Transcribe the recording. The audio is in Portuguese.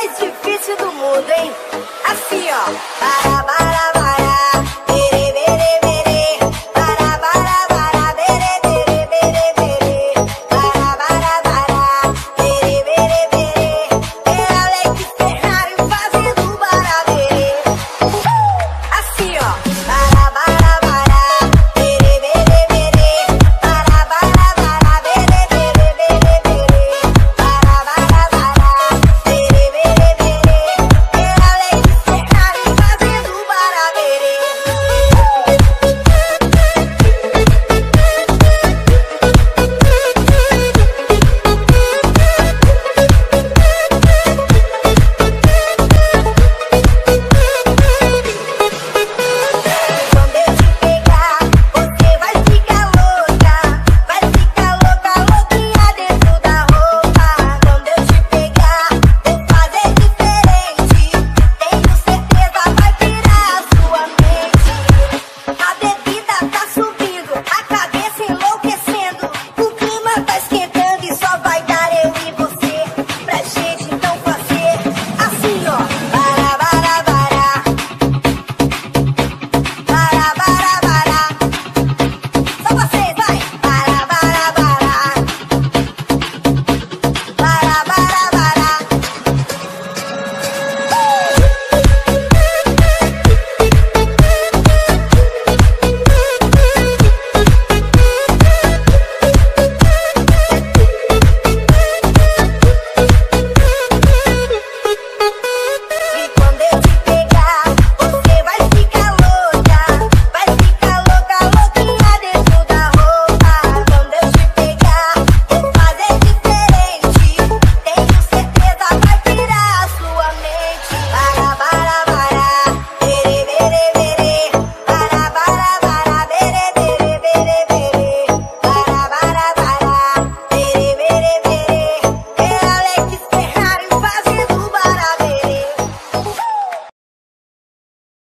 mais difícil do mundo, hein? Assim, ó. Vai.